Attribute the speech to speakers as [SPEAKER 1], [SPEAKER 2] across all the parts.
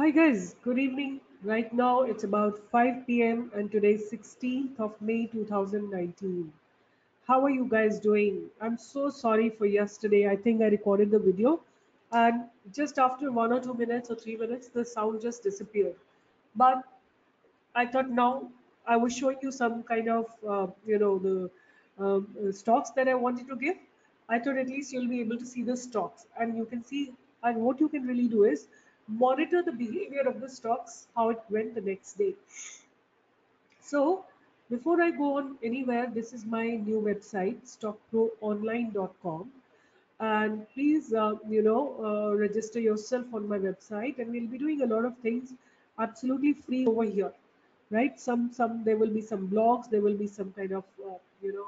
[SPEAKER 1] Hi guys, good evening. Right now it's about 5 p.m. and today's 16th of May 2019. How are you guys doing? I'm so sorry for yesterday. I think I recorded the video and just after one or two minutes or three minutes, the sound just disappeared. But I thought now I was showing you some kind of, uh, you know, the um, uh, stocks that I wanted to give. I thought at least you'll be able to see the stocks and you can see, and what you can really do is monitor the behavior of the stocks, how it went the next day. So before I go on anywhere, this is my new website, stockproonline.com. And please, uh, you know, uh, register yourself on my website and we'll be doing a lot of things absolutely free over here, right? Some, some, there will be some blogs, there will be some kind of, uh, you know,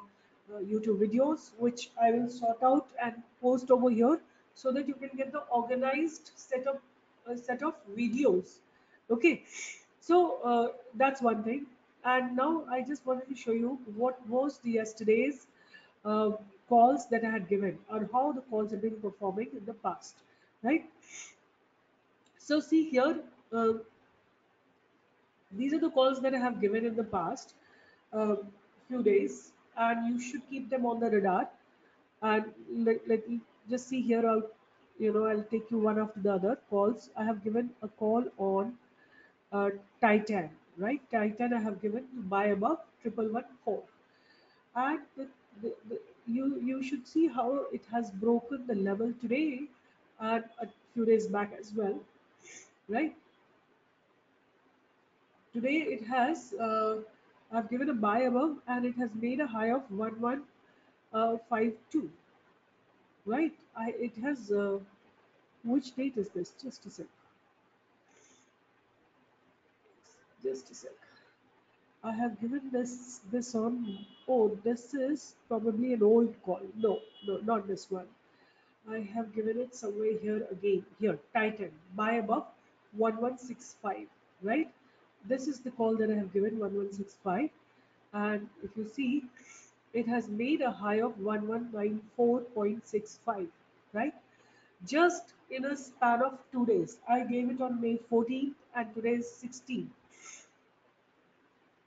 [SPEAKER 1] uh, YouTube videos, which I will sort out and post over here so that you can get the organized set uh, set of videos. Okay so uh, that's one thing. And now I just wanted to show you what was the yesterday's uh, calls that I had given or how the calls have been performing in the past, right? So see here, uh, these are the calls that I have given in the past uh, few days, and you should keep them on the radar. And let, let me just see here. You know I'll take you one after the other calls. I have given a call on uh, Titan, right? Titan I have given buy above triple one four, and the, the, the, you you should see how it has broken the level today and a few days back as well, right? Today it has uh, I've given a buy above and it has made a high of one one uh, five two, right? I it has uh, which date is this? Just a sec. Just a sec. I have given this this on. Oh, this is probably an old call. No, no, not this one. I have given it somewhere here again. Here, Titan, buy above 1165, right? This is the call that I have given 1165. And if you see, it has made a high of 1194.65, right? Just in a span of two days. I gave it on May 14th and today is 16th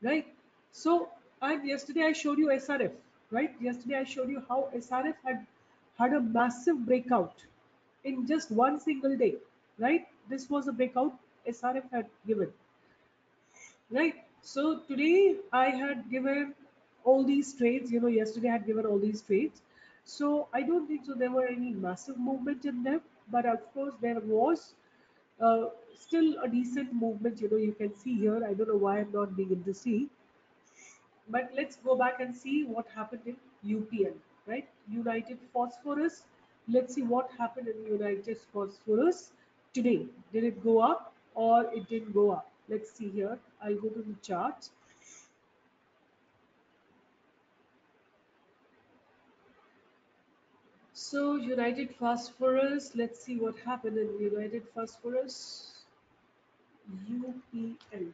[SPEAKER 1] right? So, and yesterday I showed you SRF, right? Yesterday I showed you how SRF had had a massive breakout in just one single day, right? This was a breakout SRF had given, right? So today I had given all these trades, you know, yesterday I had given all these trades. So I don't think so there were any massive movement in them, but of course there was uh, still a decent movement, you know, you can see here. I don't know why I'm not being able to see. But let's go back and see what happened in UPL, right? United Phosphorus. Let's see what happened in United Phosphorus today. Did it go up or it didn't go up? Let's see here. I'll go to the chart. So United Phosphorus, let's see what happened in United Phosphorus. UPL,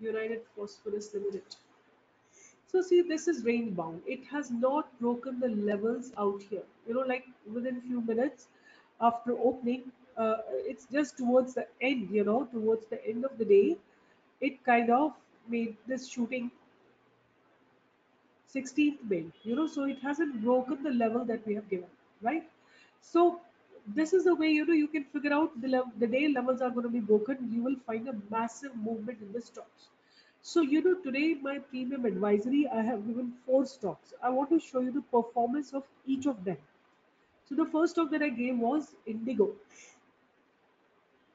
[SPEAKER 1] United Phosphorus Limited. So see, this is range bound. It has not broken the levels out here. You know, like within a few minutes after opening, uh, it's just towards the end, you know, towards the end of the day, it kind of made this shooting 16th May, you know, so it hasn't broken the level that we have given, right? So this is the way, you know, you can figure out the, level, the day levels are going to be broken. You will find a massive movement in the stocks. So, you know, today my premium advisory, I have given four stocks. I want to show you the performance of each of them. So the first stock that I gave was Indigo.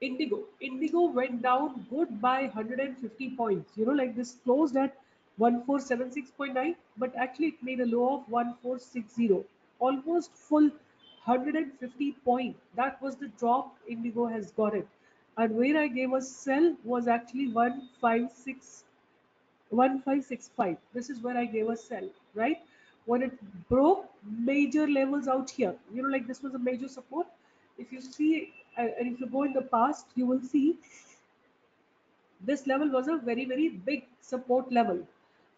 [SPEAKER 1] Indigo. Indigo went down good by 150 points. You know, like this closed at 1476.9, but actually it made a low of 1460. Almost full 150 point. That was the drop Indigo has got it. And where I gave a sell was actually 156 1565 this is where i gave a sell right when it broke major levels out here you know like this was a major support if you see uh, and if you go in the past you will see this level was a very very big support level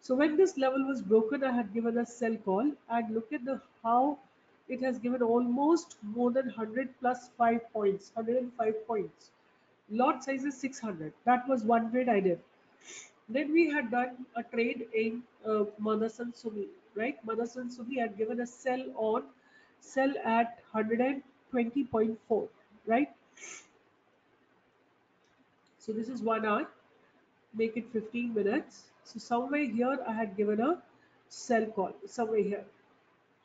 [SPEAKER 1] so when this level was broken i had given a sell call and look at the how it has given almost more than 100 plus 5 points 105 points lot size is 600 that was one trade i did then we had done a trade in uh, Sumi, right? Motherson Sumi had given a sell on, sell at 120.4, right? So this is one hour, make it 15 minutes. So somewhere here I had given a sell call, somewhere here,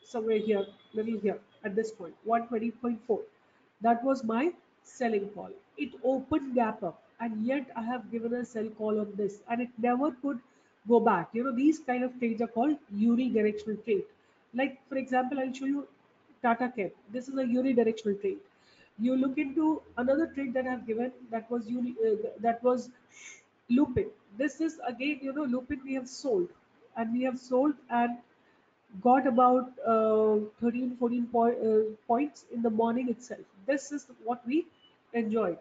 [SPEAKER 1] somewhere here, little here at this point, 120.4. That was my selling call. It opened gap up and yet I have given a sell call on this and it never could go back. You know, these kind of trades are called unidirectional trade. Like for example, I'll show you Tata Chem. This is a unidirectional trade. You look into another trade that I've given that was uni, uh, that was Lupin. This is again, you know, Lupin we have sold. And we have sold and got about uh, 13 14 point, uh, points in the morning itself. This is what we enjoyed.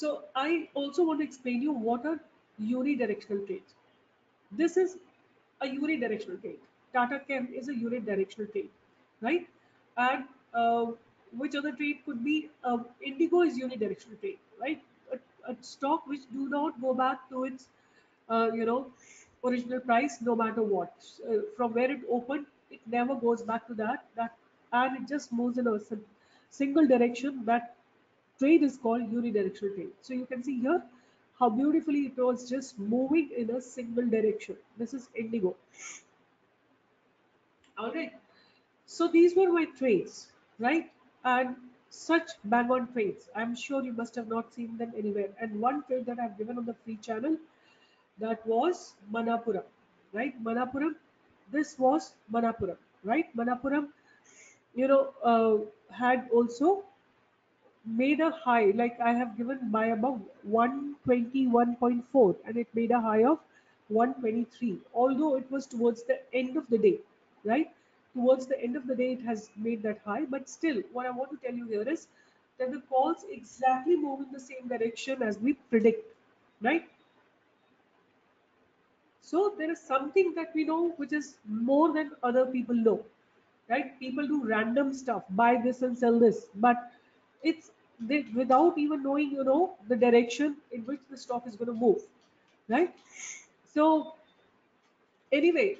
[SPEAKER 1] So i also want to explain you what are unidirectional trades this is a unidirectional trade tata chem is a unidirectional trade right? And uh, which other trade could be uh, indigo is unidirectional trade right a, stock which do not go back to its uh, you know original price no matter what. Uh, from where it opened it never goes back to that that and it just moves in a single direction. That trade is called unidirectional trade so you can see here how beautifully it was just moving in a single direction. This is indigo. All right. So these were my trades right? And such bang on trades i'm sure you must have not seen them anywhere and one trade that i've given on the free channel that was Manappuram, right? Manappuram, this was Manappuram, right? Manappuram, you know, uh, had also made a high, like I have given by about 121.4 and it made a high of 123, although it was towards the end of the day, right? Towards the end of the day, it has made that high, but still, what I want to tell you here is that the calls exactly move in the same direction as we predict, right? So there is something that we know which is more than other people know, right? People do random stuff, buy this and sell this, but it's they, without even knowing, you know, the direction in which the stock is going to move, right? So anyway,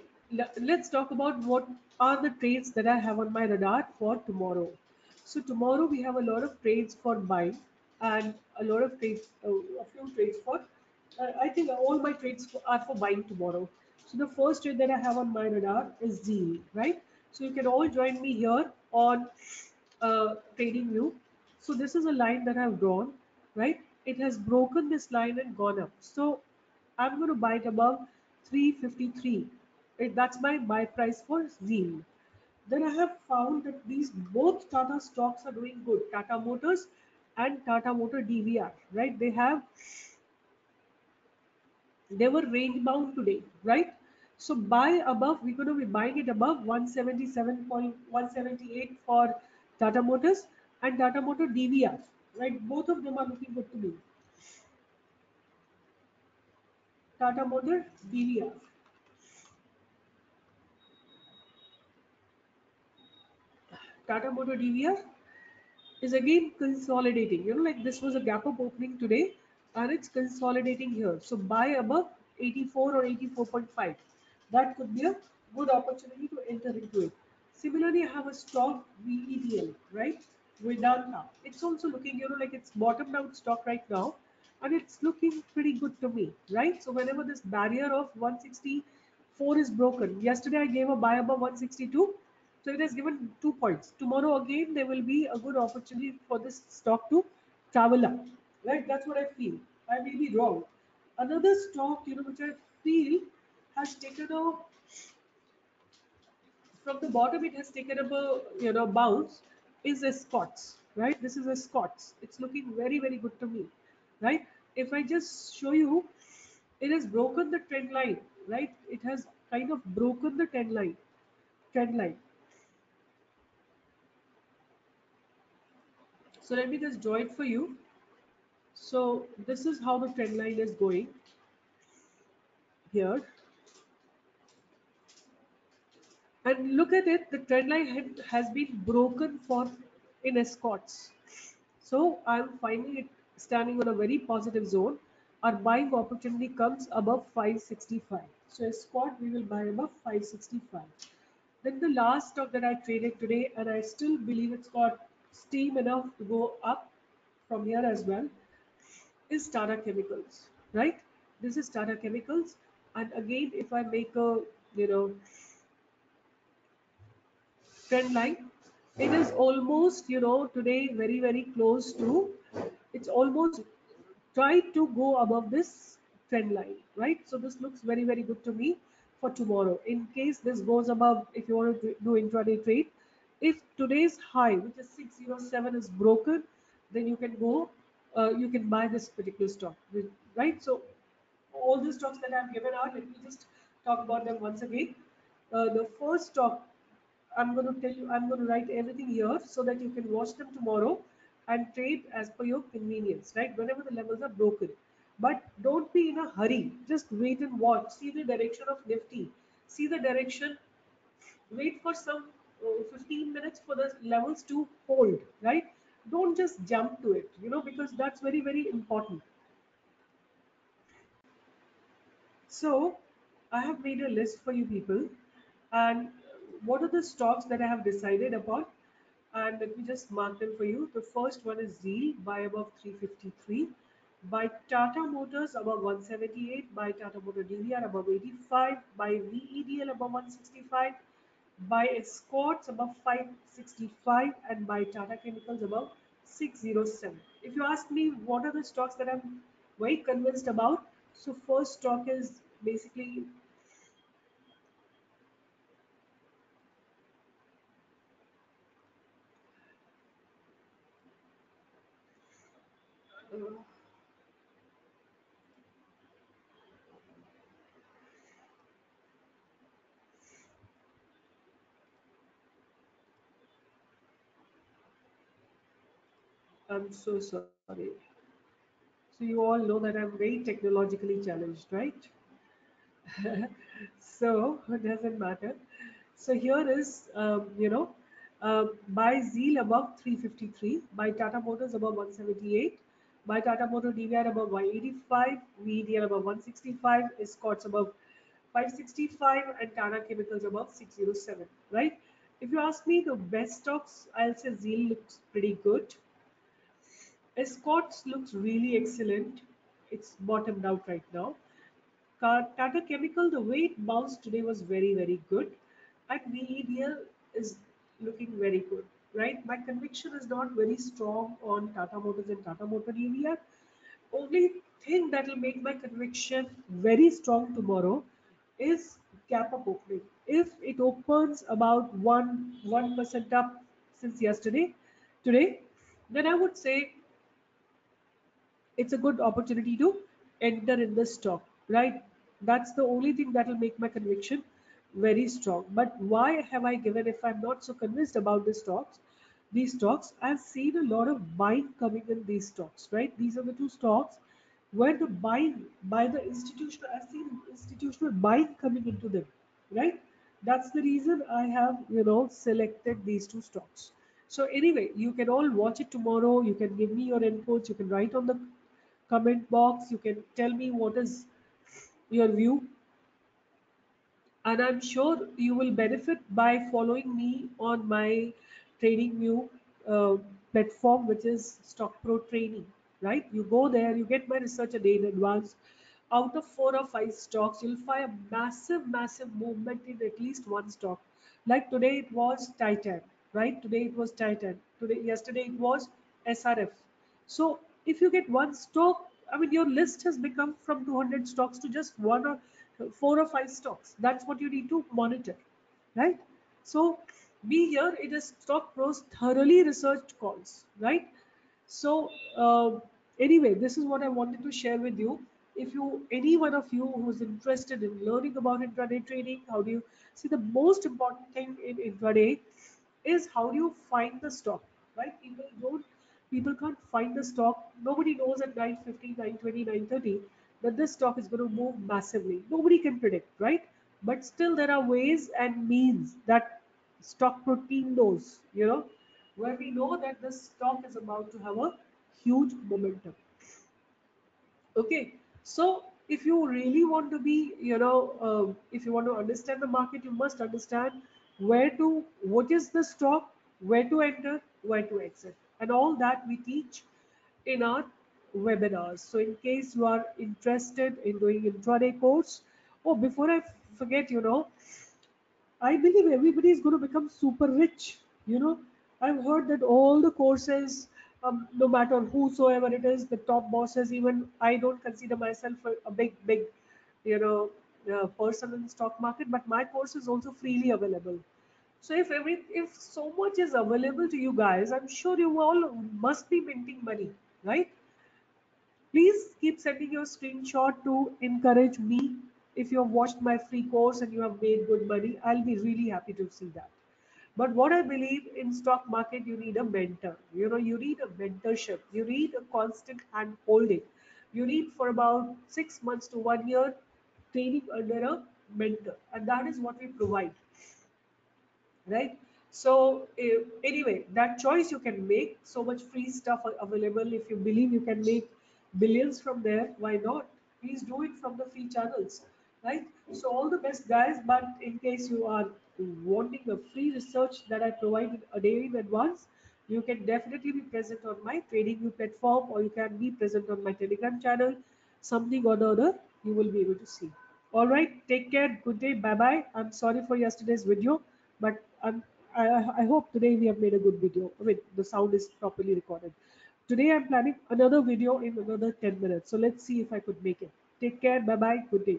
[SPEAKER 1] let's talk about what are the trades that I have on my radar for tomorrow. So tomorrow we have a lot of trades for buying and a lot of trades, uh, a few trades for uh, I think all my trades are for buying tomorrow. So the first trade that I have on my radar is Zeal, right? So you can all join me here on uh, TradingView. So this is a line that I've drawn, right? It has broken this line and gone up. So I'm going to buy it above 353. It, that's my buy price for Zeal. Then I have found that these both Tata stocks are doing good. Tata Motors and Tata Motor DVR, right? They have they were range bound today, right? So buy above, we're going to be buying it above 177.178 for Tata Motors and Tata Motor DVR, right? Both of them are looking good to me. Tata Motor DVR. Tata Motor DVR is again consolidating. You know, like this was a gap up opening today and it's consolidating here. So buy above 84 or 84.5. That could be a good opportunity to enter into it. Similarly, I have a stock VEDL, right? Vedanta. It's also looking, you know, like it's bottomed out stock right now and it's looking pretty good to me, right? So whenever this barrier of 164 is broken, yesterday I gave a buy above 162. So it has given two points. Tomorrow again, there will be a good opportunity for this stock to travel up right? That's what I feel. I may be wrong. Another stock, you know, which I feel has taken a from the bottom, it has taken up a you know bounce. Is Escorts, right? This is Escorts. It's looking very very good to me, right? If I just show you, it has broken the trend line, right? It has kind of broken the trend line, trend line. So let me just draw it for you. So this is how the trend line is going here. And look at it, the trend line has been broken for in escorts. So I'm finding it standing on a very positive zone. Our buying opportunity comes above 565. So a spot we will buy above 565. Then the last stock that I traded today, and I still believe it's got steam enough to go up from here as well, is Tata Chemicals, right? This is Tata Chemicals, and again, if I make a you know trend line, it is almost you know today very very close to. It's almost try to go above this trend line, right? So this looks very very good to me for tomorrow. In case this goes above, if you want to do intraday trade, if today's high, which is 607, is broken, then you can go, uh, you can buy this particular stock, right? So all the stocks that I've given out, let me just talk about them once again. Uh, the first stock, I'm going to tell you, I'm going to write everything here so that you can watch them tomorrow and trade as per your convenience, right? Whenever the levels are broken. But don't be in a hurry. Just wait and watch. See the direction of Nifty. See the direction. Wait for some 15 minutes for the levels to hold, right? Don't just jump to it, you know, because that's very, very important. So I have made a list for you people and what are the stocks that I have decided upon and let me just mark them for you. The first one is Z, by above 353, by Tata Motors above 178, by Tata Motor DVR above 85, by VEDL above 165, by Escorts above 565 and by Tata Chemicals above 607. If you ask me what are the stocks that I'm very convinced about, so first stock is basically I'm so sorry. So you all know that I'm very technologically challenged, right? so it doesn't matter. So here is, um, you know, uh, by Zeal above 353, by Tata Motors above 178, by Tata Motor DVR above 185, VDL above 165, Escorts above 565, and Tata Chemicals above 607, right? If you ask me the best stocks, I'll say Zeal looks pretty good. Escorts looks really excellent. It's bottomed out right now. Tata Chemical, the way it bounced today was very, very good. And VEDL is looking very good, right? My conviction is not very strong on Tata Motors and Tata Motor DVR. Only thing that will make my conviction very strong tomorrow is gap up opening. If it opens about one one percent up since yesterday, today, then I would say it's a good opportunity to enter in the stock, right? That's the only thing that will make my conviction very strong. But why have I given if I'm not so convinced about the stocks? These stocks, I've seen a lot of buying coming in these stocks, right? These are the two stocks where the buying by the institutional, I've seen institutional buying coming into them, right? That's the reason I have, you know, selected these two stocks. So anyway, you can all watch it tomorrow. You can give me your inputs. You can write on the comment box. You can tell me what is your view and I'm sure you will benefit by following me on my Trading View uh, platform, which is Stock Pro Training. Right? You go there, you get my research a day in advance. Out of four or five stocks, you'll find a massive, massive movement in at least one stock. Like today, it was Titan. Right? Today it was Titan. Today, yesterday it was SRF. So if you get one stock, I mean, your list has become from 200 stocks to just one or four or five stocks. That's what you need to monitor, right? So be here. It is Stock Pros thoroughly researched calls, right? So uh, anyway, this is what I wanted to share with you. If you, any one of you who's interested in learning about intraday trading, how do you see the most important thing in intraday is how do you find the stock, right? People don't, people can't find the stock. Nobody knows at 9.50, 9.20, 9.30 that this stock is going to move massively. Nobody can predict, right? But still there are ways and means that Stock Pro team knows, you know, where we know that this stock is about to have a huge momentum. Okay, so if you really want to be, you know, um, if you want to understand the market, you must understand where to, what is the stock, where to enter, where to exit, and all that we teach in our webinars. So in case you are interested in doing intraday course, oh, before I forget, you know, I believe everybody is going to become super rich. You know, I've heard that all the courses, um, no matter whosoever it is, the top bosses, even I don't consider myself a, a big, big, you know, uh, person in the stock market, but my course is also freely available. So if every, if so much is available to you guys, I'm sure you all must be minting money, right? Please keep sending your screenshot to encourage me. If you have watched my free course and you have made good money, I'll be really happy to see that. But what I believe in stock market, you need a mentor. You know, you need a mentorship. You need a constant hand holding. You need for about six months to one year training under a mentor. And that is what we provide right? So uh, anyway that choice you can make so much free stuff available. If you believe you can make billions from there why not? Please do it from the free channels right? So all the best guys. But in case you are wanting a free research that i provide a day in advance you can definitely be present on my trading TradingView platform or you can be present on my telegram channel. Something or the other you will be able to see. All right. Take care. Good day. Bye bye i'm sorry for yesterday's video but I'm, I, I hope today we have made a good video. I mean, the sound is properly recorded. Today I'm planning another video in another 10 minutes. So let's see if I could make it. Take care. Bye bye. Good day.